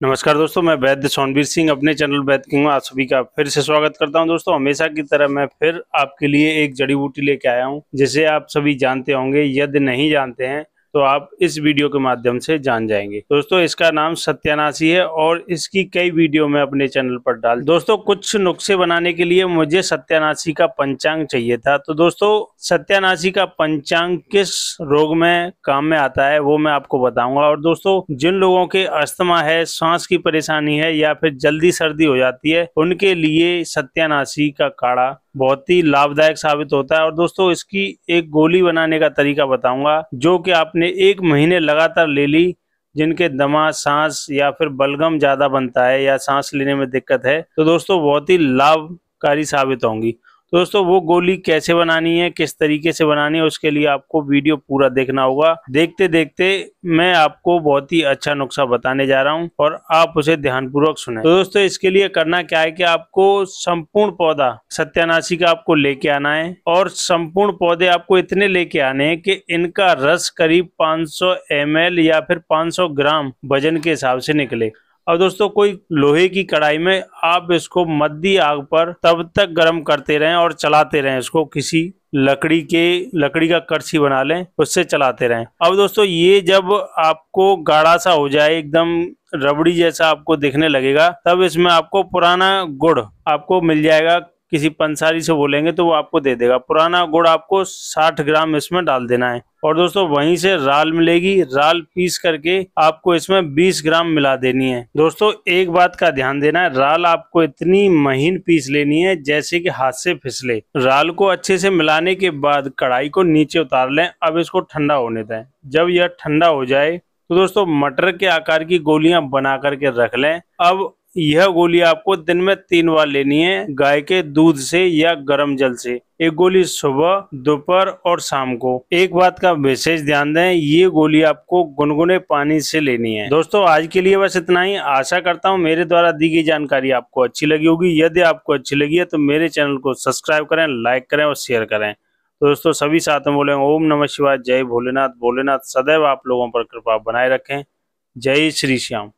नमस्कार दोस्तों, मैं वैद्य सोनवीर सिंह अपने चैनल वैद्य किंग आप सभी का फिर से स्वागत करता हूँ दोस्तों। हमेशा की तरह मैं फिर आपके लिए एक जड़ी बूटी लेके आया हूँ, जिसे आप सभी जानते होंगे, यदि नहीं जानते हैं तो आप इस वीडियो के माध्यम से जान जाएँगे। दोस्तों, इसका नाम सत्यानाशी है और इसकी कई वीडियो में अपने चैनल पर डाल दोस्तों, कुछ नुस्खे बनाने के लिए मुझे सत्यानाशी का पंचांग चाहिए था। तो दोस्तों, सत्यानाशी का पंचांग किस रोग में, काम में आता है, वो मैं आपको बताऊँगा। और दोस्तों, जिन लोगों के अस्थमा है, सांस की परेशानी है या फिर जल्दी सर्दी हो जाती है, उनके लिए सत्यानाशी का काढ़ा बहुत ही लाभदायक साबित होता है। और दोस्तों, इसकी एक गोली बनाने का तरीका बताऊँगा, जो कि आपने एक महीने लगातार ले ली, जिनके दमा, सांस या फिर बलगम ज़्यादा बनता है या सांस लेने में दिक्कत है। तो दोस्तों, बहुत ही लाभकारी साबित होंगी। दोस्तों, वो गोली कैसे बनानी है, किस तरीके से बनानी है, उसके लिए आपको वीडियो पूरा देखना होगा। देखते देखते मैं आपको बहुत ही अच्छा नुस्खा बताने जा रहा हूँ और आप उसे ध्यानपूर्वक सुने। तो दोस्तों, इसके लिए करना क्या है कि आपको संपूर्ण पौधा, सत्यानाशी का आपको लेके आना है और संपूर्ण पौधे आपको इतने लेके आने हैं कि इनका रस करीब 500 ml या फिर 500 ग्राम वज़न के हिसाब से निकले। अब दोस्तों, कोई लोहे की कढ़ाई में आप इसको मध्य आग पर तब तक गर्म करते रहें और चलाते रहें। इसको किसी लकड़ी के, लकड़ी का करछी बना लें, उससे चलाते रहें। अब दोस्तों, ये जब आपको गाढ़ा सा हो जाए, एकदम रबड़ी जैसा आपको दिखने लगेगा, तब इसमें आपको पुराना गुड़ आपको मिल जाएगा। किसी पंसारी से बोलेंगे तो वो आपको दे देगा। पुराना गुड़ आपको 60 ग्राम इसमें डाल देना है। और दोस्तों, वहीं से राल मिलेगी। राल पीस करके आपको इसमें 20 ग्राम मिला देनी है। दोस्तों, एक बात का ध्यान देना है। राल आपको इतनी महीन पीस लेनी है जैसे कि हाथ से फिसले। राल को अच्छे से मिलाने के बाद कढ़ाई को नीचे उतार लें। अब इसको ठंडा होने दें। जब यह ठंडा हो जाए तो दोस्तों, मटर के आकार की गोलियाँ बना करके रख लें। अब यह गोली आपको दिन में तीन बार लेनी है, गाय के दूध से या गर्म जल से। एक गोली सुबह, दोपहर और शाम को। एक बात का विशेष ध्यान दें, ये गोली आपको गुनगुने पानी से लेनी है। दोस्तों, आज के लिए बस इतना ही। आशा करता हूँ मेरे द्वारा दी गई जानकारी आपको अच्छी लगी होगी। यदि आपको अच्छी लगी है तो मेरे चैनल को सब्सक्राइब करें, लाइक करें और शेयर करें। दोस्तों, सभी साथ में बोले, ओम नमः शिवाय, जय भोलेनाथ। भोलेनाथ सदैव आप लोगों पर कृपा बनाए रखें। जय श्री श्याम।